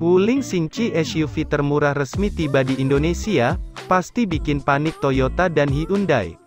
Wuling Xingqi SUV termurah resmi tiba di Indonesia, pasti bikin panik Toyota dan Hyundai.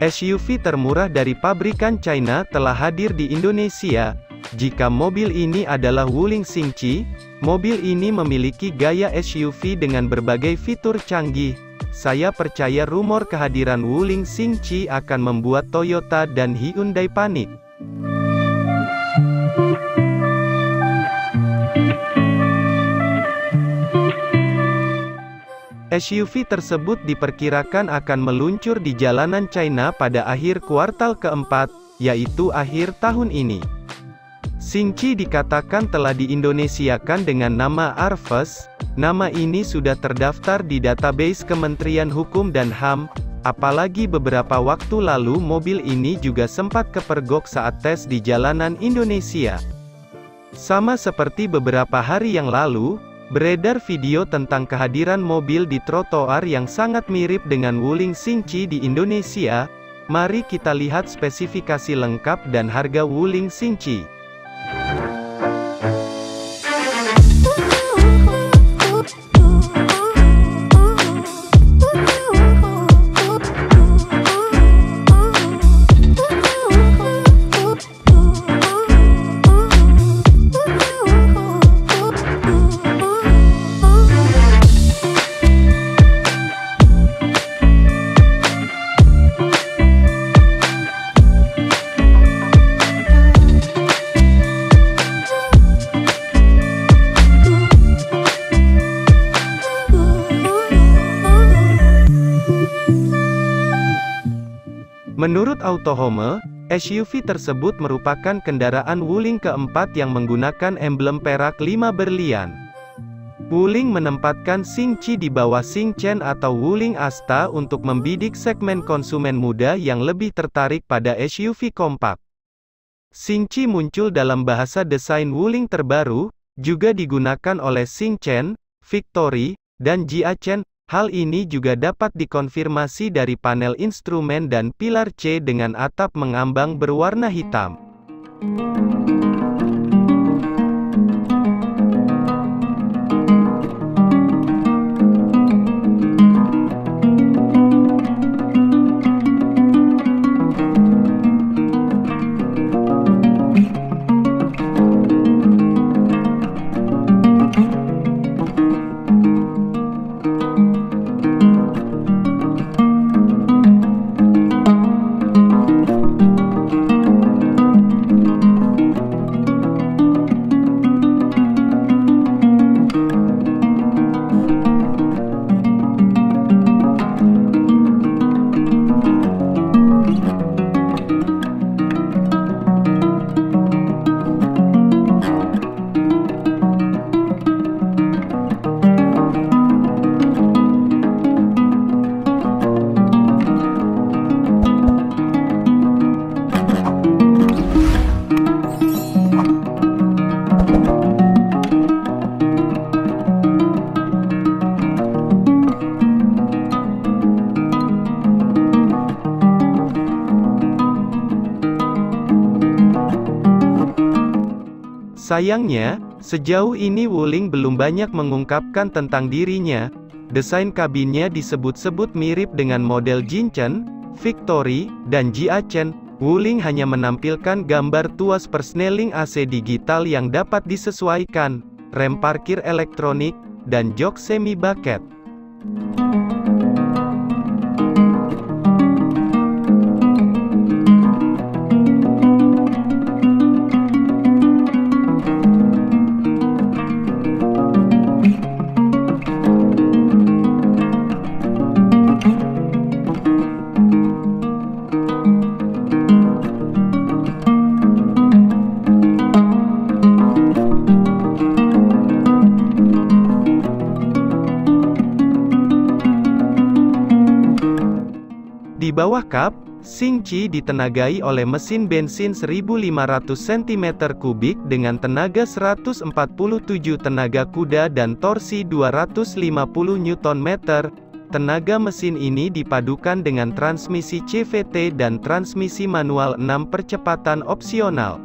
SUV termurah dari pabrikan China telah hadir di Indonesia. Jika mobil ini adalah Wuling Xingqi, mobil ini memiliki gaya SUV dengan berbagai fitur canggih. Saya percaya rumor kehadiran Wuling Xingqi akan membuat Toyota dan Hyundai panik. SUV tersebut diperkirakan akan meluncur di jalanan China pada akhir kuartal keempat, yaitu akhir tahun ini. Xingqi dikatakan telah diindonesiakan dengan nama Arves, nama ini sudah terdaftar di database Kementerian Hukum dan HAM, apalagi beberapa waktu lalu mobil ini juga sempat kepergok saat tes di jalanan Indonesia. Sama seperti beberapa hari yang lalu, Beredar video tentang kehadiran mobil di trotoar yang sangat mirip dengan Wuling Xingqi di Indonesia. Mari kita lihat spesifikasi lengkap dan harga Wuling Xingqi. Menurut Autohome, SUV tersebut merupakan kendaraan Wuling keempat yang menggunakan emblem perak 5 berlian. Wuling menempatkan Xingqi di bawah Xingchen atau Wuling Asta untuk membidik segmen konsumen muda yang lebih tertarik pada SUV kompak. Xingqi muncul dalam bahasa desain Wuling terbaru, juga digunakan oleh Xingchen, Victory, dan Jiachen, Hal ini juga dapat dikonfirmasi dari panel instrumen dan pilar C dengan atap mengambang berwarna hitam. Sayangnya, sejauh ini Wuling belum banyak mengungkapkan tentang dirinya. Desain kabinnya disebut-sebut mirip dengan model Jinchen, Victory, dan Jiachen. Wuling hanya menampilkan gambar tuas persneling AC digital yang dapat disesuaikan, rem parkir elektronik, dan jok semi bucket. Di bawah kap, Xingqi ditenagai oleh mesin bensin 1500 cm3 dengan tenaga 147 tenaga kuda dan torsi 250 Nm. Tenaga mesin ini dipadukan dengan transmisi CVT dan transmisi manual 6 percepatan opsional.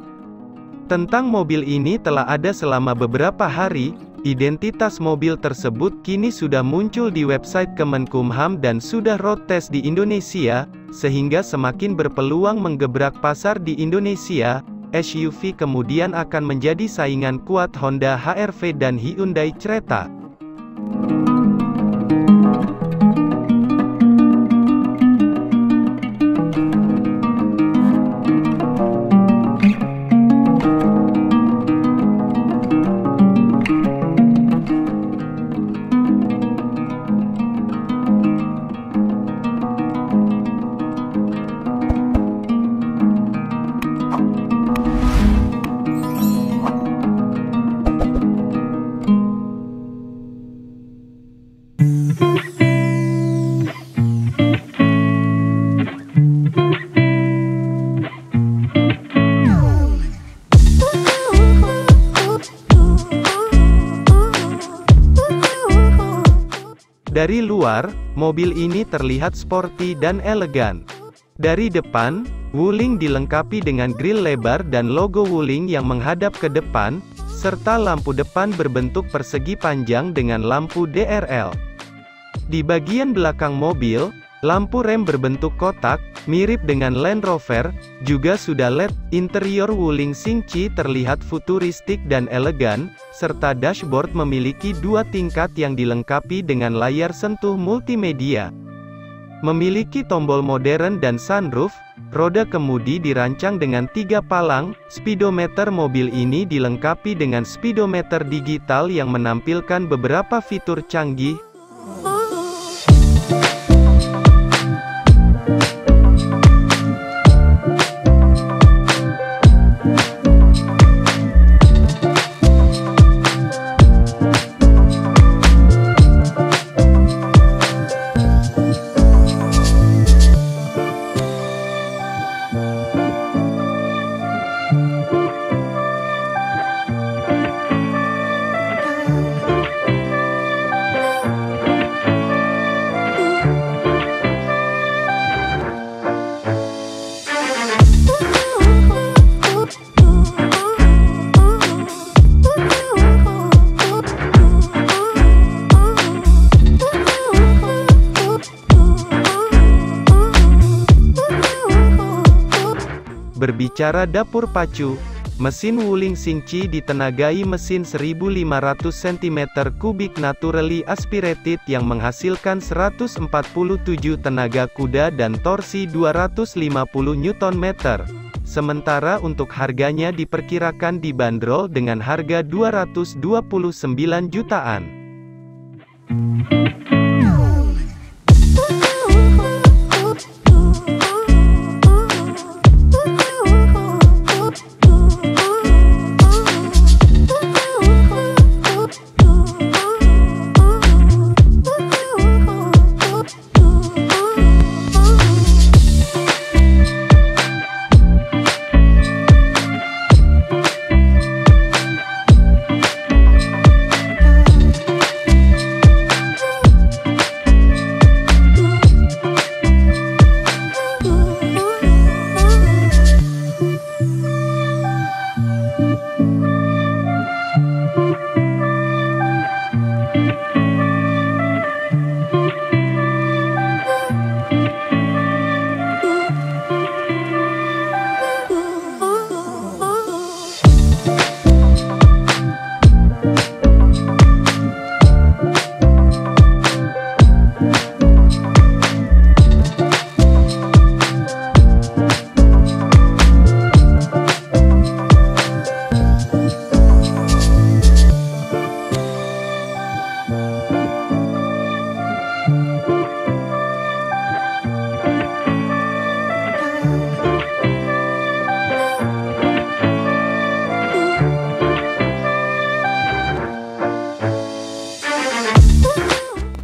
Tentang mobil ini telah ada selama beberapa hari, Identitas mobil tersebut kini sudah muncul di website Kemenkumham dan sudah road test di Indonesia, sehingga semakin berpeluang menggebrak pasar di Indonesia. SUV kemudian akan menjadi saingan kuat Honda HR-V dan Hyundai Creta. Dari luar, mobil ini terlihat sporty dan elegan. Dari depan, Wuling dilengkapi dengan grill lebar dan logo Wuling yang menghadap ke depan, serta lampu depan berbentuk persegi panjang dengan lampu DRL. Di bagian belakang mobil, lampu rem berbentuk kotak, mirip dengan Land Rover, juga sudah LED. Interior Wuling Xingqi terlihat futuristik dan elegan, serta dashboard memiliki dua tingkat yang dilengkapi dengan layar sentuh multimedia. Memiliki tombol modern dan sunroof, roda kemudi dirancang dengan tiga palang, speedometer mobil ini dilengkapi dengan speedometer digital yang menampilkan beberapa fitur canggih, Berbicara dapur pacu, mesin Wuling Xingqi ditenagai mesin 1500 cm3 naturally aspirated yang menghasilkan 147 tenaga kuda dan torsi 250 Nm. Sementara untuk harganya diperkirakan dibanderol dengan harga 229 jutaan.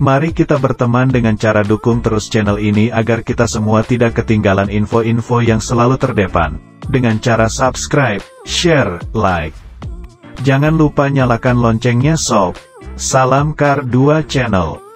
Mari kita berteman dengan cara dukung terus channel ini agar kita semua tidak ketinggalan info-info yang selalu terdepan. Dengan cara subscribe, share, like. Jangan lupa nyalakan loncengnya sob. Salam Kar 2 Channel.